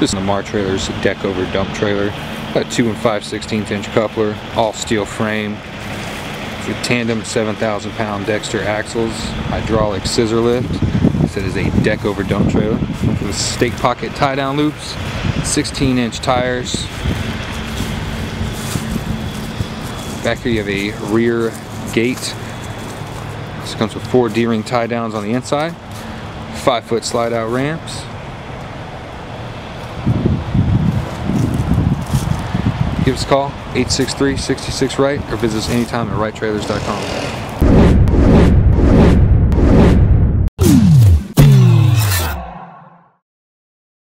This is the Lamar Trailers deck over dump trailer. Got a 2 and 5 16th inch coupler, all steel frame. It's a tandem 7,000 pound Dexter axles, hydraulic scissor lift. This is a deck over dump trailer with stake pocket tie down loops, 16 inch tires. Back here you have a rear gate. This comes with four D-ring tie downs on the inside, five foot slide out ramps. Give us a call, 863-66 Right, or visit us anytime at righttrailers.com.